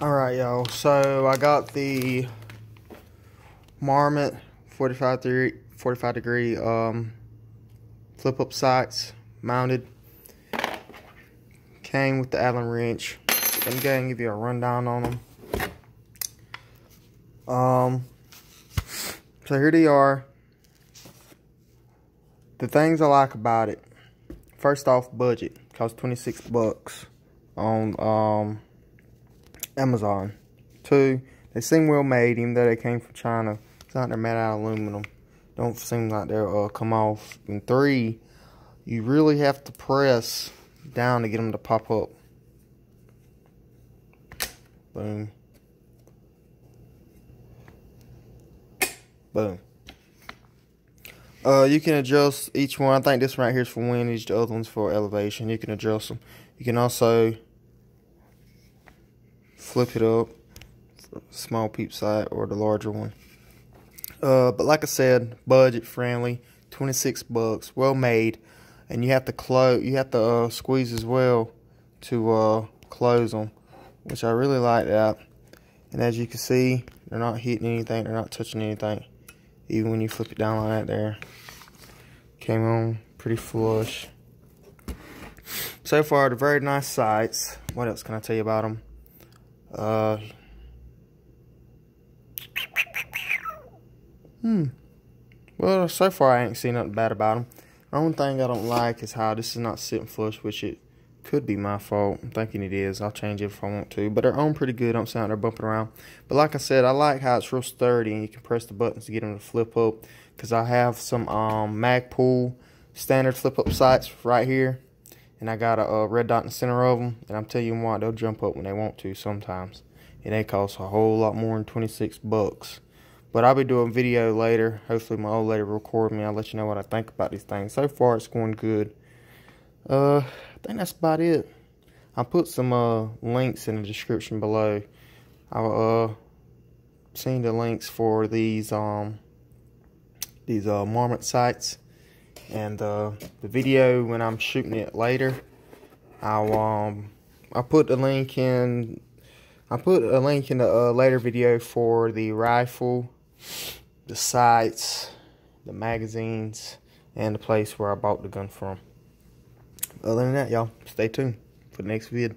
Alright, y'all. So I got the Marmot 45 degree, 45 degree um, flip up sights mounted. Came with the Allen wrench. Let me go ahead and give you a rundown on them. Um, so here they are. The things I like about it. First off, budget. Cost 26 bucks on um Amazon. Two, they seem well made, even though they came from China. It's not they're made out of aluminum. Don't seem like they'll uh, come off. And three, you really have to press down to get them to pop up. Boom. Boom. Uh, you can adjust each one. I think this one right here is for windage. The other one's for elevation. You can adjust them. You can also flip it up small peep sight or the larger one. Uh, but like I said budget friendly 26 bucks well made. And you have to close you have to uh, squeeze as well to uh, close them which I really like that. And as you can see they're not hitting anything they're not touching anything even when you flip it down like that there. Came on pretty flush. So far they're very nice sights. What else can I tell you about them uh, hmm. Well, so far I ain't seen nothing bad about them. The only thing I don't like is how this is not sitting flush, which it could be my fault. I'm thinking it is. I'll change it if I want to. But they're on pretty good. I'm sound they're bumping around. But like I said, I like how it's real sturdy and you can press the buttons to get them to flip up. Because I have some um, Magpul standard flip up sights right here and I got a, a, red dot in the center of them. And I'm telling you what, they'll jump up when they want to sometimes. And they cost a whole lot more than 26 bucks. But I'll be doing video later. Hopefully my old lady will record me. I'll let you know what I think about these things. So far, it's going good. Uh, I think that's about it. I'll put some uh, links in the description below. I'll uh, seen the links for these um these uh marmot sights and uh, the video when I'm shooting it later I'll um I'll put the link in I'll put a link in the uh, later video for the rifle the sights the magazines and the place where I bought the gun from. Other than that y'all stay tuned for the next vid